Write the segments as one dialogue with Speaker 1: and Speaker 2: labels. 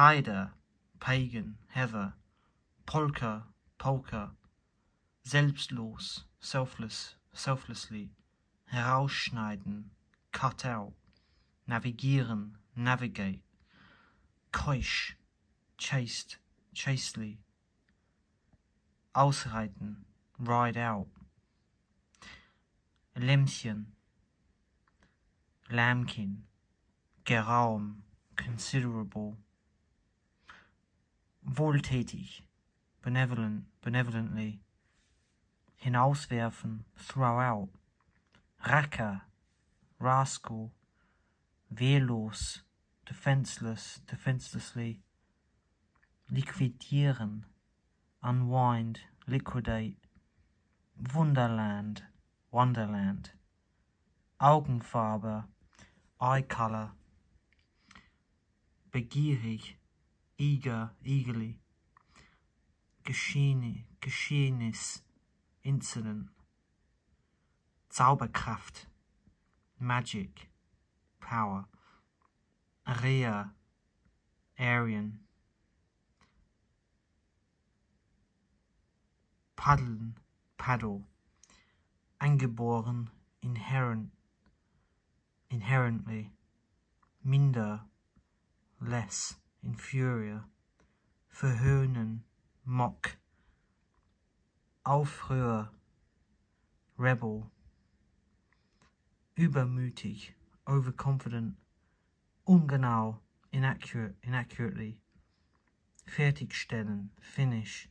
Speaker 1: Heide, Pagan, Heather, Polka, Polka, selbstlos, selfless, selflessly, herausschneiden, cut out, navigieren, navigate, keusch, chaste, chastely, ausreiten, ride out, Lämmchen, Lambkin, Geraum, considerable, wohltätig, benevolent, benevolently, hinauswerfen, throw out, Racker, rascal, wehrlos, defenseless, defenselessly, liquidieren, unwind, liquidate, Wunderland, wonderland, Augenfarbe, eye color, begierig, eager, eagerly, Geschehne, Geschehnis, incident, Zauberkraft, magic, power, Area, Aryan, paddeln, paddle, angeboren, inherent, inherently, minder, less, inferior, verhöhnen, mock, Aufrühr, rebel, übermütig, overconfident, ungenau, inaccurate, inaccurately, fertigstellen, finish,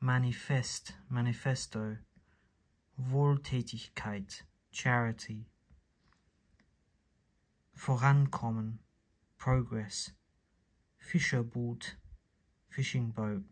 Speaker 1: manifest, manifesto, Wohltätigkeit, charity, vorankommen, progress, fisher boat, fishing boat.